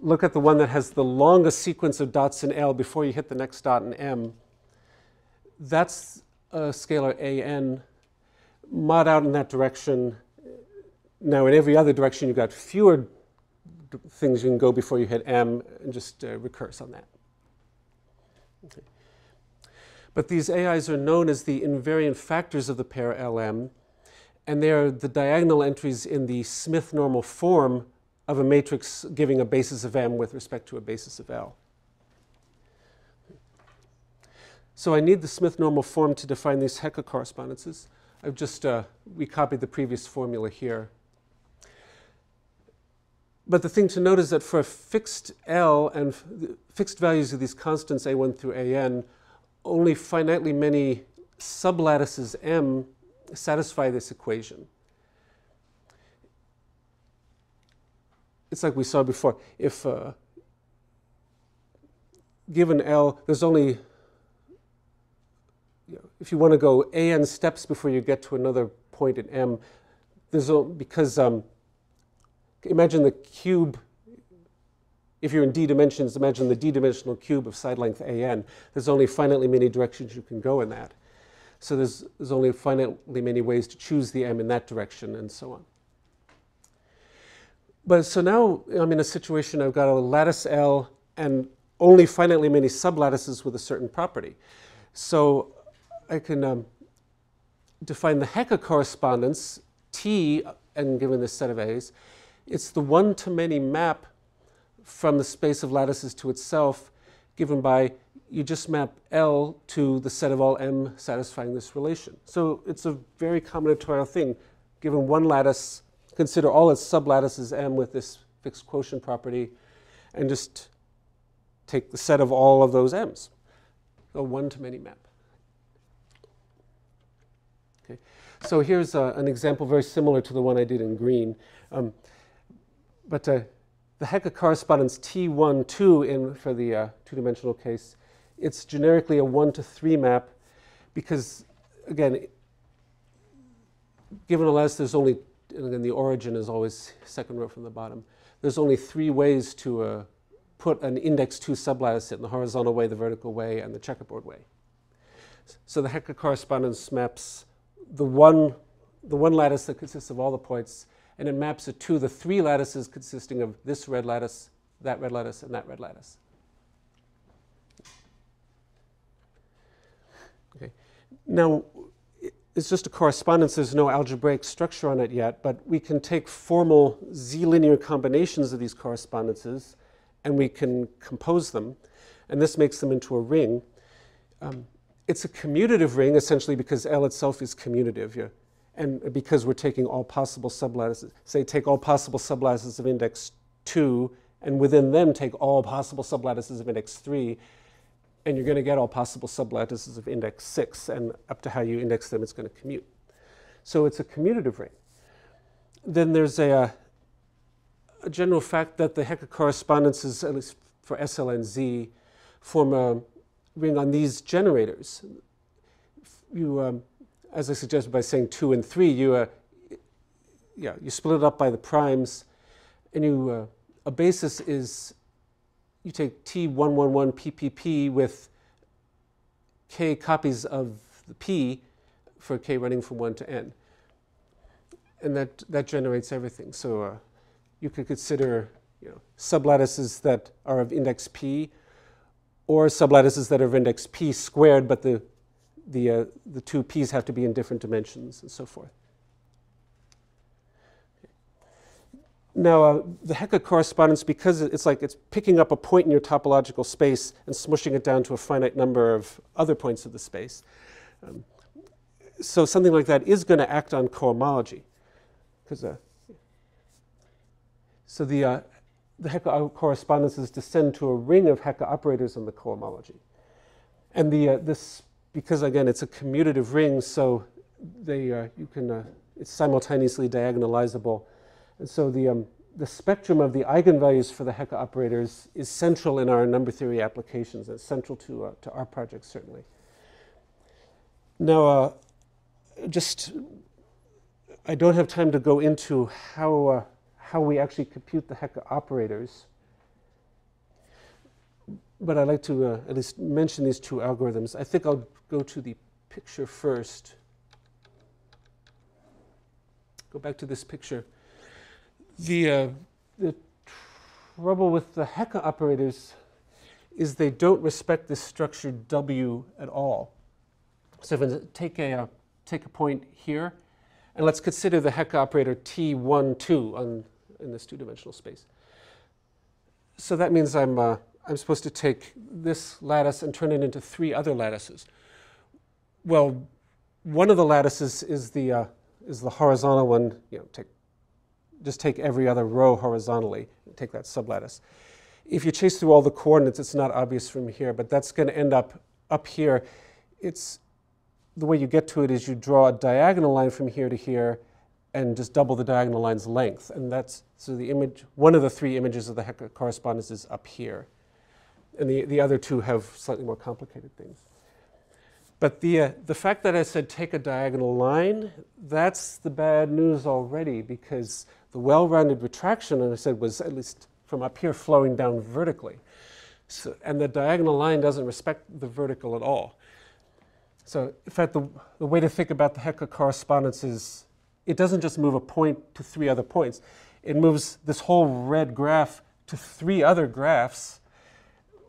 S1: Look at the one that has the longest sequence of dots in L before you hit the next dot in M. That's uh, a scalar AN. Mod out in that direction. Now, in every other direction, you've got fewer things you can go before you hit M and just uh, recurse on that. Okay. But these AIs are known as the invariant factors of the pair LM, and they are the diagonal entries in the Smith normal form of a matrix giving a basis of M with respect to a basis of L. So I need the Smith normal form to define these Hecke correspondences. I've just uh, recopied the previous formula here. But the thing to note is that for a fixed L and fixed values of these constants A1 through AN, only finitely many sublattices M satisfy this equation. It's like we saw before. If uh, given L, there's only, you know, if you want to go AN steps before you get to another point in M, there's a, because um, imagine the cube, if you're in d dimensions, imagine the d-dimensional cube of side length an. There's only finitely many directions you can go in that. So there's, there's only finitely many ways to choose the m in that direction and so on. But so now I'm in a situation I've got a lattice L and only finitely many sublattices with a certain property. So I can um, define the Hecke correspondence T, and given this set of A's, it's the one to many map from the space of lattices to itself given by you just map L to the set of all M satisfying this relation. So it's a very combinatorial thing. Given one lattice, consider all its sublattices M with this fixed quotient property and just take the set of all of those M's. A one to many map. Okay. So here's uh, an example very similar to the one I did in green. Um, but uh, the Hecke correspondence T1, 2 in, for the uh, two-dimensional case, it's generically a 1 to 3 map because, again, given a lattice, there's only, and again, the origin is always second row from the bottom. There's only three ways to uh, put an index 2 sublattice in, the horizontal way, the vertical way, and the checkerboard way. So the Hecke correspondence maps the one, the one lattice that consists of all the points and it maps it to the three lattices consisting of this red lattice, that red lattice, and that red lattice. Okay. Now, it's just a correspondence. There's no algebraic structure on it yet, but we can take formal z-linear combinations of these correspondences, and we can compose them, and this makes them into a ring. Um, it's a commutative ring, essentially, because L itself is commutative. Yeah and because we're taking all possible sublattices, say take all possible sublattices of index 2, and within them take all possible sublattices of index 3, and you're going to get all possible sublattices of index 6, and up to how you index them, it's going to commute. So it's a commutative ring. Then there's a, a general fact that the Hecke correspondences, at least for SL and Z, form a ring on these generators. You um, as I suggested by saying two and three, you, uh, yeah, you split it up by the primes, and you, uh, a basis is you take T111 PPP with k copies of the P for k running from 1 to n. And that, that generates everything. So uh, you could consider you know, sublattices that are of index p or sublattices that are of index p squared, but the the, uh, the two p's have to be in different dimensions and so forth. Now, uh, the Hecke correspondence, because it's like it's picking up a point in your topological space and smushing it down to a finite number of other points of the space. Um, so something like that is going to act on cohomology. 'Cause, uh, so the, uh, the Hecke correspondences descend to a ring of Hecke operators on the cohomology. And the, uh, this, because again, it's a commutative ring, so they, uh, you can, uh, it's simultaneously diagonalizable. And so the, um, the spectrum of the eigenvalues for the Hecke operators is central in our number theory applications. It's central to, uh, to our project, certainly. Now, uh, just, I don't have time to go into how, uh, how we actually compute the Hecke operators. But I'd like to uh, at least mention these two algorithms. I think I'll go to the picture first. Go back to this picture. The, uh, the trouble with the Hecke operators is they don't respect this structure W at all. So if I take a, uh, take a point here, and let's consider the Hecke operator T1, 2 on, in this two-dimensional space. So that means I'm, uh, I'm supposed to take this lattice and turn it into three other lattices. Well, one of the lattices is the, uh, is the horizontal one. You know, take, just take every other row horizontally, take that sublattice. If you chase through all the coordinates, it's not obvious from here, but that's going to end up up here. It's, the way you get to it is you draw a diagonal line from here to here and just double the diagonal line's length. And that's, so the image, one of the three images of the correspondence is up here. And the, the other two have slightly more complicated things. But the, uh, the fact that I said take a diagonal line, that's the bad news already because the well-rounded retraction, and I said, was at least from up here flowing down vertically. So, and the diagonal line doesn't respect the vertical at all. So in fact, the, the way to think about the Hecke correspondence is it doesn't just move a point to three other points. It moves this whole red graph to three other graphs.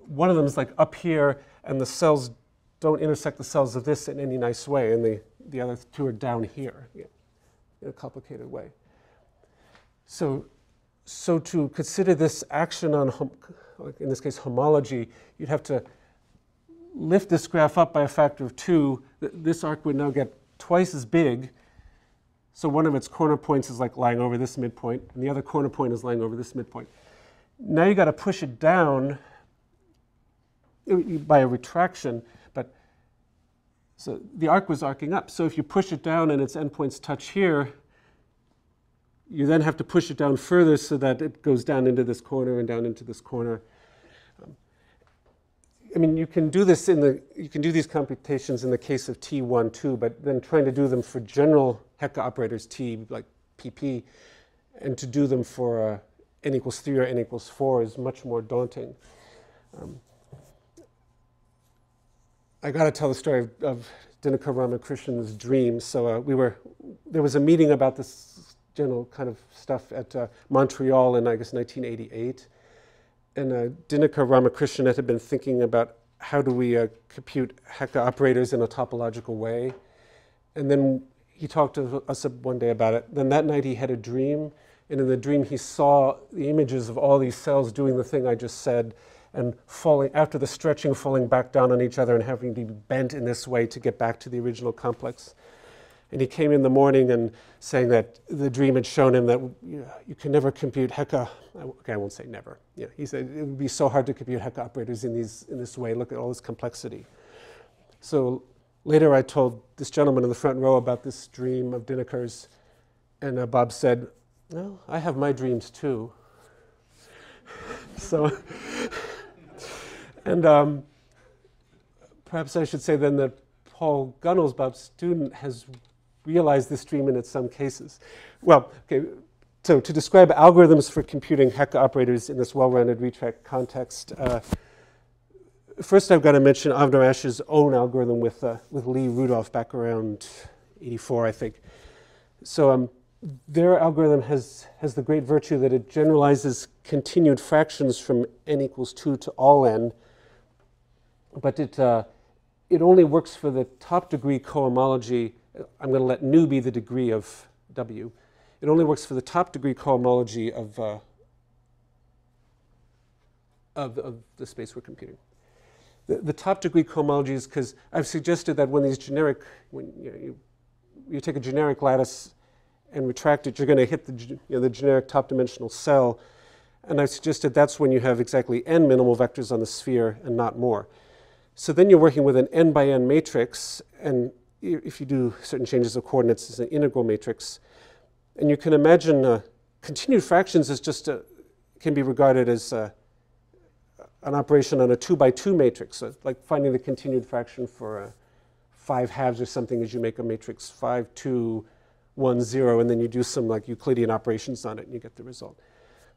S1: One of them is like up here, and the cells don't intersect the cells of this in any nice way, and the, the other two are down here in a complicated way. So, so to consider this action on, in this case, homology, you'd have to lift this graph up by a factor of two. This arc would now get twice as big. So one of its corner points is like lying over this midpoint, and the other corner point is lying over this midpoint. Now you got to push it down by a retraction, but so the arc was arcing up. So if you push it down and its endpoints touch here, you then have to push it down further so that it goes down into this corner and down into this corner. I mean, you can do this in the, you can do these computations in the case of T1, 2, but then trying to do them for general Hecke operators T, like PP, and to do them for uh, n equals 3 or n equals 4 is much more daunting. Um, I got to tell the story of, of Ramakrishnan's dream. So uh, we were, there was a meeting about this general kind of stuff at uh, Montreal in, I guess, 1988. And uh, Dinakar Ramakrishnan had been thinking about how do we uh, compute Hecke operators in a topological way. And then he talked to us one day about it. Then that night he had a dream. And in the dream, he saw the images of all these cells doing the thing I just said and falling, after the stretching, falling back down on each other and having to be bent in this way to get back to the original complex. And he came in the morning and saying that the dream had shown him that you, you can never compute Hecke. Okay, I won't say never. Yeah, he said it would be so hard to compute Hecke operators in, these, in this way. Look at all this complexity. So later I told this gentleman in the front row about this dream of Dinakar's, and uh, Bob said, well, I have my dreams too. [LAUGHS] so, and um, perhaps I should say then that Paul Gunnells, Bob's student, has realized this dream in some cases. Well, okay, so to describe algorithms for computing Hecke operators in this well-rounded retract context, uh, first I've got to mention Avner Ash's own algorithm with, uh, with Lee Rudolph back around 84, I think. So um, their algorithm has, has the great virtue that it generalizes continued fractions from n equals 2 to all n, but it, uh, it only works for the top degree cohomology. I'm going to let nu be the degree of w. It only works for the top degree cohomology of, uh, of, of the space we're computing. The, the top degree cohomology is because I've suggested that when these generic, when you, know, you, you take a generic lattice and retract it, you're going to hit the, you know, the generic top dimensional cell. And I suggested that's when you have exactly n minimal vectors on the sphere and not more. So then you're working with an n by n matrix, and if you do certain changes of coordinates, it's an integral matrix. And you can imagine uh, continued fractions is just a, can be regarded as uh, an operation on a two by two matrix, so like finding the continued fraction for uh, five halves or something as you make a matrix five, two, one, zero, and then you do some like Euclidean operations on it and you get the result.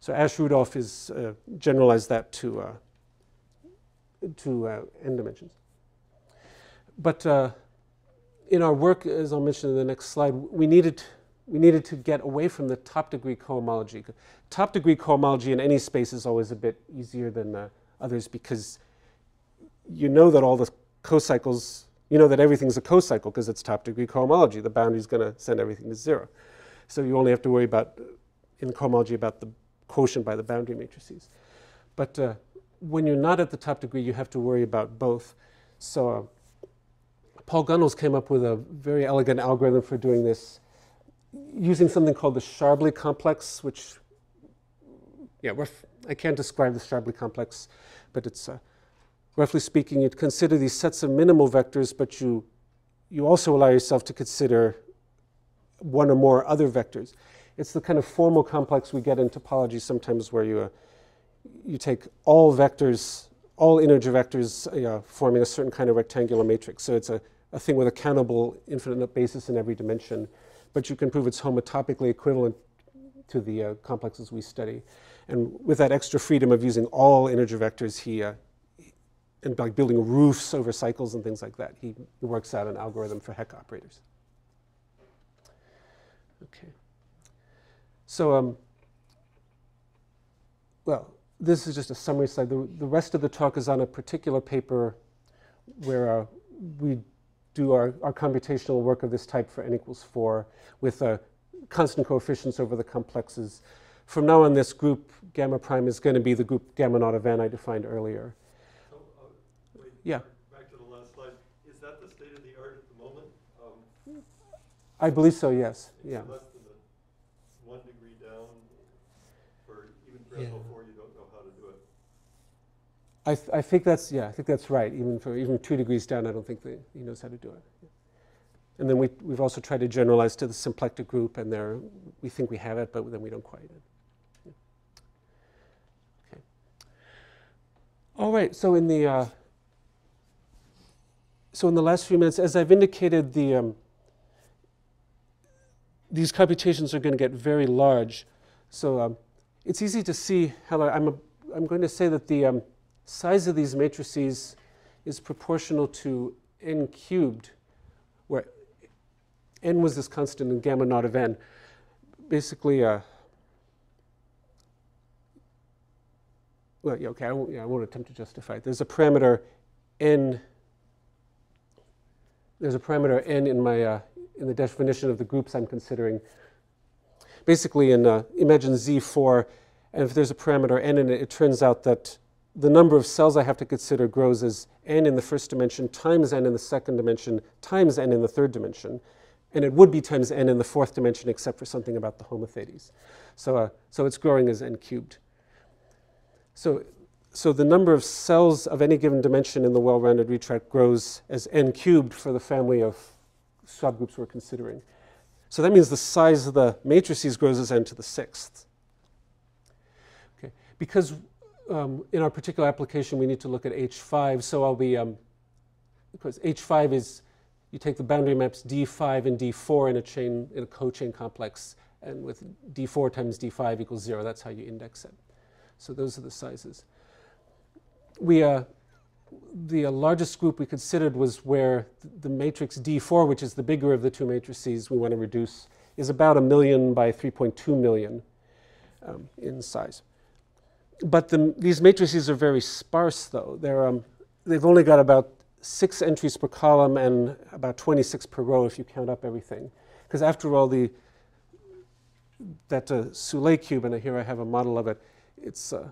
S1: So Ash Rudolph has uh, generalized that to, uh, to uh, n dimensions. But uh, in our work, as I'll mention in the next slide, we needed we needed to get away from the top degree cohomology. Top degree cohomology in any space is always a bit easier than uh, others because you know that all the cocycles, you know that everything's a cocycle because it's top degree cohomology. The boundary is going to send everything to zero. So you only have to worry about, in cohomology, about the quotient by the boundary matrices. But uh, when you're not at the top degree, you have to worry about both. So uh, Paul Gunnells came up with a very elegant algorithm for doing this using something called the Sharbly complex, which, yeah, I can't describe the Sharbly complex, but it's, uh, roughly speaking, you'd consider these sets of minimal vectors, but you, you also allow yourself to consider one or more other vectors. It's the kind of formal complex we get in topology sometimes where you, uh, you take all vectors, all integer vectors uh, forming a certain kind of rectangular matrix. So it's a, a thing with a countable infinite basis in every dimension but you can prove it's homotopically equivalent to the uh, complexes we study. And with that extra freedom of using all integer vectors, he, uh, and like building roofs over cycles and things like that, he, works out an algorithm for Hecke operators. Okay. So, um, well, this is just a summary slide. The, the rest of the talk is on a particular paper where uh, we do our, our computational work of this type for n equals 4 with uh, constant coefficients over the complexes. From now on, this group gamma prime is going to be the group gamma naught of n I defined earlier.
S3: So, uh, wait,
S1: yeah.
S3: Back to the last slide. Is that the state of the art at the moment? Um,
S1: I believe so, yes. Yeah.
S3: Less than the one degree down for even for
S1: Yeah.
S3: SL4, you don't know how to do it.
S1: I, th- I think that's yeah, I think that's right. Even for even two degrees down, I don't think he knows how to do it. And then we, we've also tried to generalize to the symplectic group, and there we think we have it, but then we don't quite. Yeah. Okay. All right. So in the uh, so in the last few minutes, as I've indicated, the um, these computations are going to get very large. So um, it's easy to see how I'm, a, I'm going to say that the um, size of these matrices is proportional to n cubed, where n was this constant in gamma naught of n. Basically, uh, well, yeah, okay, I won't, yeah, I won't attempt to justify it. There's a parameter n. There's a parameter n in my uh, in the definition of the groups I'm considering. Basically, in uh, imagine Z4, and if there's a parameter n in it, it turns out that the number of cells I have to consider grows as n in the first dimension times n in the second dimension times n in the third dimension. And it would be times n in the fourth dimension except for something about the homotheties. So, uh, so it's growing as n cubed. So, so the number of cells of any given dimension in the well-rounded retract grows as n cubed for the family of subgroups we're considering. So that means the size of the matrices grows as n to the sixth. Okay. Because um, in our particular application, we need to look at H5. So I'll be, um, because H5 is, you take the boundary maps D5 and D4 in a chain, in a co-chain complex, and with D4 times D5 equals zero, that's how you index it. So those are the sizes. We, uh, the uh, largest group we considered was where th the matrix D4, which is the bigger of the two matrices we want to reduce, is about a million by 3.2 million um, in size but the, these matrices are very sparse, though. They're, um, they've only got about six entries per column and about 26 per row if you count up everything. Because after all, the, that uh, Soulé cube, and here I have a model of it. It's uh,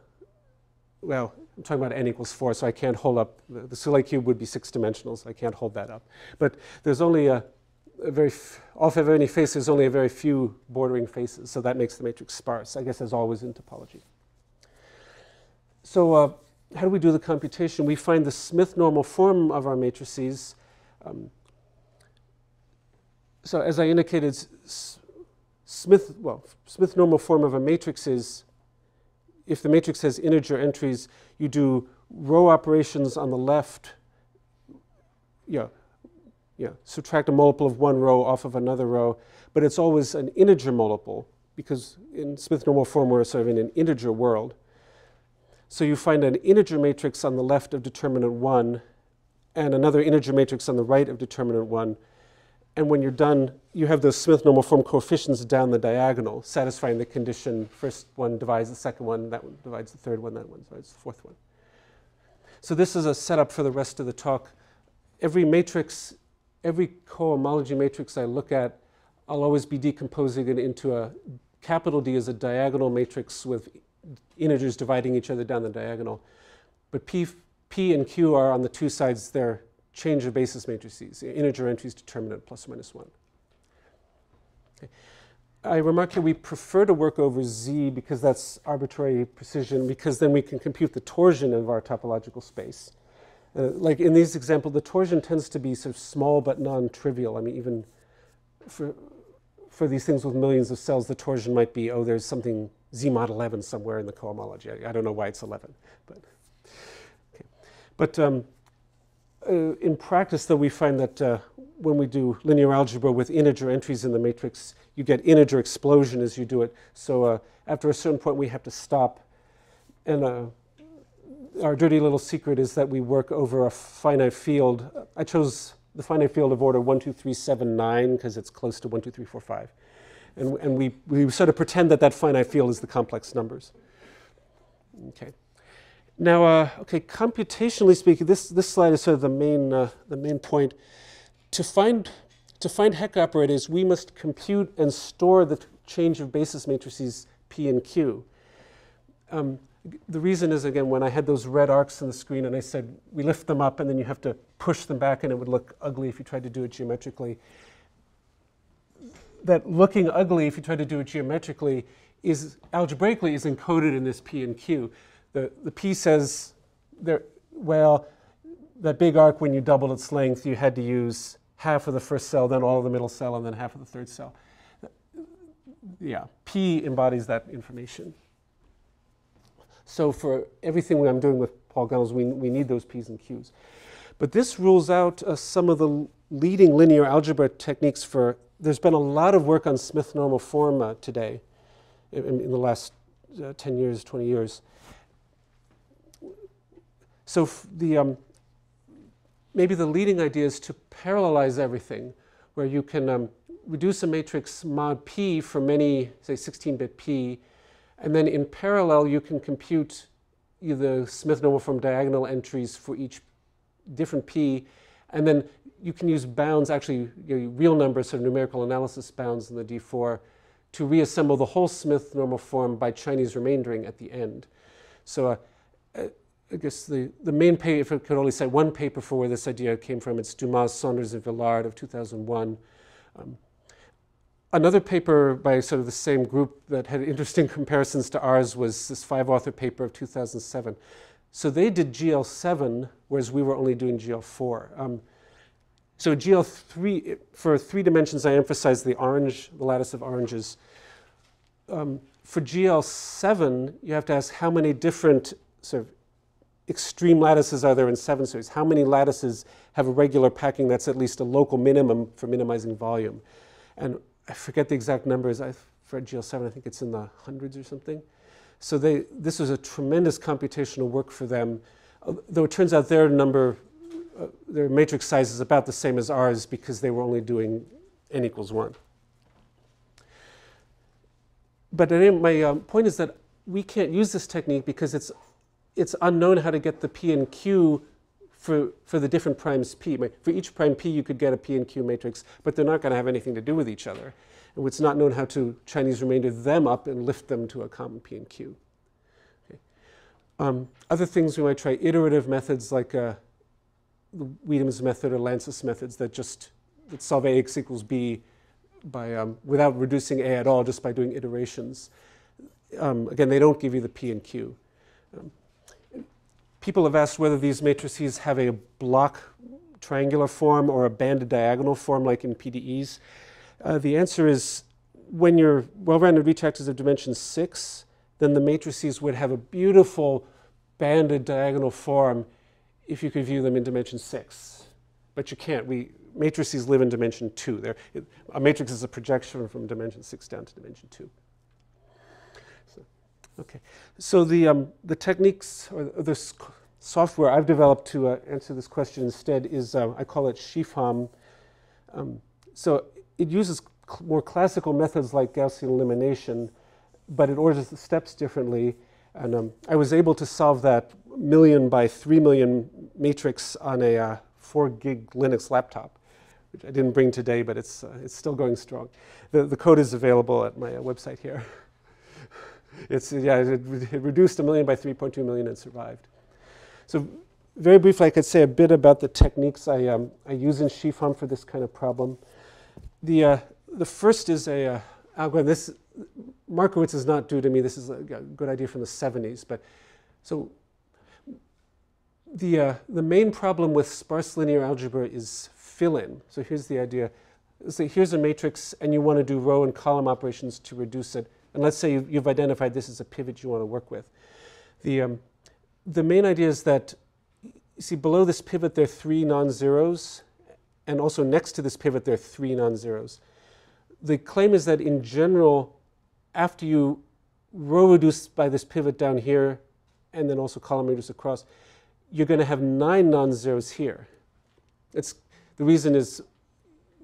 S1: well, I'm talking about n equals 4, so I can't hold up, the, the Soulé cube would be six dimensional, so I can't hold that up. But there's only a, a very, off of any face, there's only a very few bordering faces, so that makes the matrix sparse, I guess as always in topology. So uh, how do we do the computation? We find the Smith normal form of our matrices. Um, so as I indicated, Smith, well, Smith normal form of a matrix is if the matrix has integer entries, you do row operations on the left. Yeah, yeah, subtract a multiple of one row off of another row, but it's always an integer multiple because in Smith normal form we're sort of in an integer world. So you find an integer matrix on the left of determinant 1 and another integer matrix on the right of determinant 1. And when you're done, you have those Smith normal form coefficients down the diagonal, satisfying the condition first one divides the second one, that one divides the third one, that one divides the fourth one. So this is a setup for the rest of the talk. Every matrix, every cohomology matrix I look at, I'll always be decomposing it into a capital D is a diagonal matrix with integers dividing each other down the diagonal. But P, P and Q are on the two sides, they're change of basis matrices, integer entries determinant plus or minus 1. Okay. I remark here we prefer to work over Z because that's arbitrary precision, because then we can compute the torsion of our topological space. Uh, like in these examples, the torsion tends to be sort of small but non-trivial. I mean, even for, for these things with millions of cells, the torsion might be, oh, there's something Z mod 11 somewhere in the cohomology. I, I don't know why it's 11, but okay. But um, uh, in practice, though, we find that uh, when we do linear algebra with integer entries in the matrix, you get integer explosion as you do it. So uh, after a certain point, we have to stop. And uh, our dirty little secret is that we work over a finite field. I chose the finite field of order 1, 2, 3, 7, 9 because it's close to 1, 2, 3, 4, 5. And, and we, we sort of pretend that that finite field is the complex numbers. Okay. Now, uh, okay, computationally speaking, this, this slide is sort of the main, uh, the main point. To find, to find Hecke operators, we must compute and store the change of basis matrices P and Q. Um, the reason is, again, when I had those red arcs on the screen and I said we lift them up and then you have to push them back and it would look ugly if you tried to do it geometrically. That looking ugly if you try to do it geometrically is algebraically is encoded in this P and Q the, the P says, there, well, that big arc, when you doubled its length, you had to use half of the first cell, then all of the middle cell, and then half of the third cell. Yeah, P embodies that information. So for everything I'm doing with polygons, we, we need those P's and Q's. But this rules out uh, some of the leading linear algebra techniques for, there's been a lot of work on Smith normal form today in, in, the last uh, 10 years, 20 years. So the, um, maybe the leading idea is to parallelize everything, where you can um, reduce a matrix mod p for many, say, 16-bit p, and then in parallel you can compute the Smith normal form diagonal entries for each different p, and then you can use bounds, actually you know, real numbers, sort of numerical analysis bounds in the D4, to reassemble the whole Smith normal form by Chinese remaindering at the end. So uh, uh I guess the, the main paper, if I could only say one paper for where this idea came from, it's Dumas, Saunders, and Villard of 2001. Um, another paper by sort of the same group that had interesting [LAUGHS] comparisons to ours was this five author paper of 2007. So they did GL7, whereas we were only doing GL4. Um, so GL3, for three dimensions, I emphasize the orange, the lattice of oranges. Um, for GL7, you have to ask how many different sort of extreme lattices are there in seven series? How many lattices have a regular packing that's at least a local minimum for minimizing volume? And I forget the exact numbers. I, for GL7, I think it's in the hundreds or something. So they, this was a tremendous computational work for them, though it turns out their number, uh, their matrix size is about the same as ours because they were only doing n equals 1. But my um, point is that we can't use this technique because it's it's unknown how to get the P and Q for, for the different primes P. For each prime P, you could get a P and Q matrix, but they're not going to have anything to do with each other. And it's not known how to Chinese remainder them up and lift them to a common P and Q. Okay. Um, other things we might try iterative methods like uh, the Wiedemann's method or Lanczos methods that just that solve AX equals B by, um, without reducing A at all, just by doing iterations. Um, again, they don't give you the P and Q. Um, people have asked whether these matrices have a block triangular form or a banded diagonal form like in PDEs. Uh, the answer is when your well-rounded retract is of dimension 6, then the matrices would have a beautiful banded diagonal form if you could view them in dimension 6. But you can't. We, matrices live in dimension 2. They're, a matrix is a projection from dimension 6 down to dimension 2. So, okay. So the, um, the techniques or the software I've developed to uh, answer this question instead is, uh, I call it Sheafhom. Um, so it uses cl more classical methods like Gaussian elimination, but it orders the steps differently. And um, I was able to solve that million by three million matrix on a uh, four gig Linux laptop which I didn't bring today, but it's, uh, it's still going strong. The, the code is available at my uh, website here. [LAUGHS] it's, yeah, it, it, reduced a million by 3.2 million and survived. So very briefly, I could say a bit about the techniques I, um, I use in Sheafhom for this kind of problem. The, uh, the first is a uh, algorithm. This, Markowitz is not due to me. This is a good idea from the 70s. But so the, uh, the main problem with sparse linear algebra is fill in. So here's the idea. So here's a matrix, and you want to do row and column operations to reduce it. And let's say you've identified this as a pivot you want to work with. The, um, the main idea is that, you see, below this pivot, there are three non-zeros, and also next to this pivot, there are three non-zeros. The claim is that in general, after you row reduce by this pivot down here, and then also column reduce across, you're going to have nine non-zeros here. It's the reason is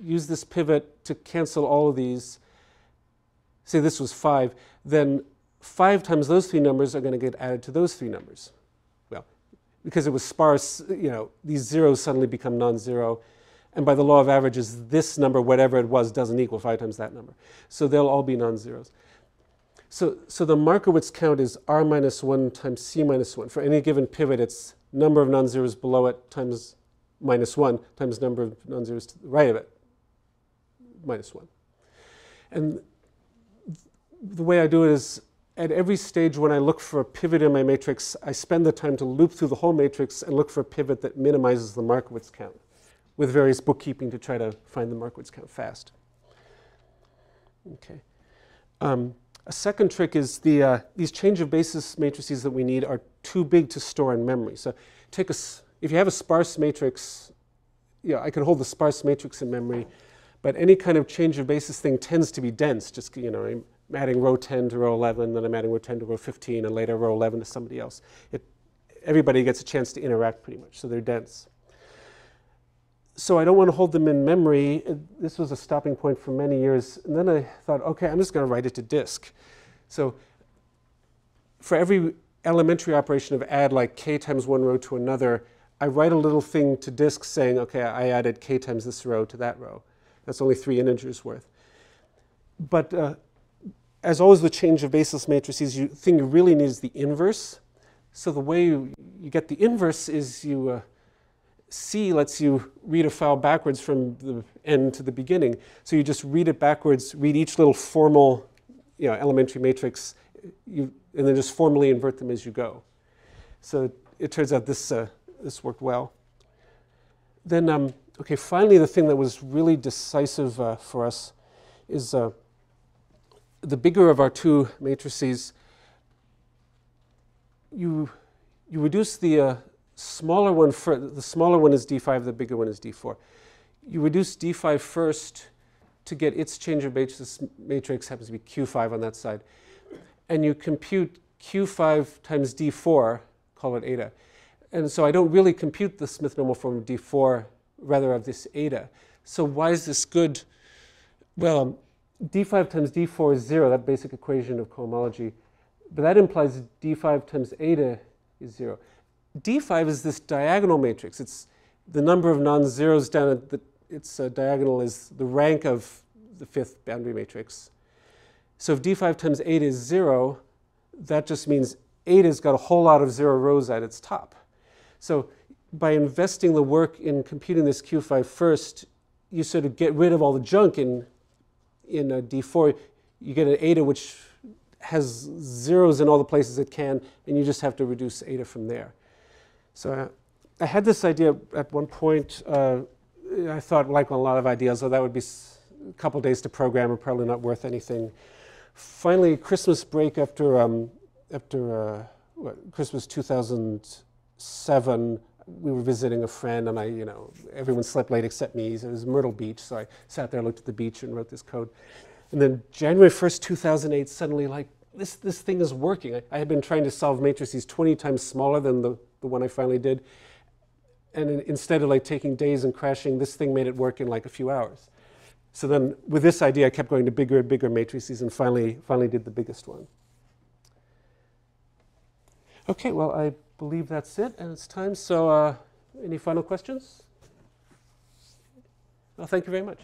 S1: use this pivot to cancel all of these. Say this was 5, then 5 times those three numbers are going to get added to those three numbers. Well, because it was sparse, you know, these zeros suddenly become non-zero. And by the law of averages, this number, whatever it was, doesn't equal 5 times that number. So they'll all be non-zeros. So, so the Markowitz count is r minus 1 times c minus 1. For any given pivot, it's number of non-zeros below it times minus 1 times number of non-zeros to the right of it, minus 1. And the way I do it is at every stage when I look for a pivot in my matrix, I spend the time to loop through the whole matrix and look for a pivot that minimizes the Markowitz count with various bookkeeping to try to find the Markowitz count fast. Okay. Um, a second trick is the, uh, these change of basis matrices that we need are too big to store in memory. So take a, if you have a sparse matrix, know, I can hold the sparse matrix in memory, but any kind of change of basis thing tends to be dense. Just, you know, I'm adding row 10 to row 11, then I'm adding row 10 to row 15, and later row 11 to somebody else. It, everybody gets a chance to interact pretty much, so they're dense. So I don't want to hold them in memory. This was a stopping point for many years. And then I thought, okay, I'm just going to write it to disk. So for every elementary operation of add like k times one row to another, I write a little thing to disk saying, okay, I added k times this row to that row. That's only three integers worth. But uh, as always with change of basis matrices, you thing you really need is the inverse. So the way you, you get the inverse is you uh, C lets you read a file backwards from the end to the beginning. So you just read it backwards, read each little formal you know, elementary matrix, you, and then just formally invert them as you go. So it turns out this uh, this worked well. Then, um, okay, finally, the thing that was really decisive uh, for us is uh, the bigger of our two matrices. You you reduce the uh, smaller one for the smaller one is d5, the bigger one is d4. You reduce d5 first to get its change of basis matrix happens to be q5 on that side, and you compute q5 times d4, call it eta. And so I don't really compute the Smith normal form of D4, rather of this eta. So why is this good? Well, D5 times D4 is 0, that basic equation of cohomology. But that implies D5 times eta is 0. D5 is this diagonal matrix. It's the number of non-zeros down at the, its uh, diagonal is the rank of the fifth boundary matrix. So if d5 times 8 is 0, that just means 8 has got a whole lot of 0 rows at its top. So by investing the work in computing this Q5 first, you sort of get rid of all the junk in, in a D4. You get an eta which has zeros in all the places it can, and you just have to reduce eta from there. So I had this idea at one point. Uh, I thought, like a lot of ideas, oh, that would be a couple days to program and probably not worth anything. Finally, Christmas break after um, after uh, what, Christmas 2007, we were visiting a friend, and I, you know, everyone slept late except me. It was Myrtle Beach, so I sat there, looked at the beach, and wrote this code. And then January 1st, 2008, suddenly, like, this, this thing is working. I, I had been trying to solve matrices 20 times smaller than the, the one I finally did. And in, instead of like taking days and crashing, this thing made it work in like a few hours. So then with this idea, I kept going to bigger and bigger matrices and finally, finally did the biggest one. Okay, well, I believe that's it, and it's time. So, uh, any final questions? Well, thank you very much.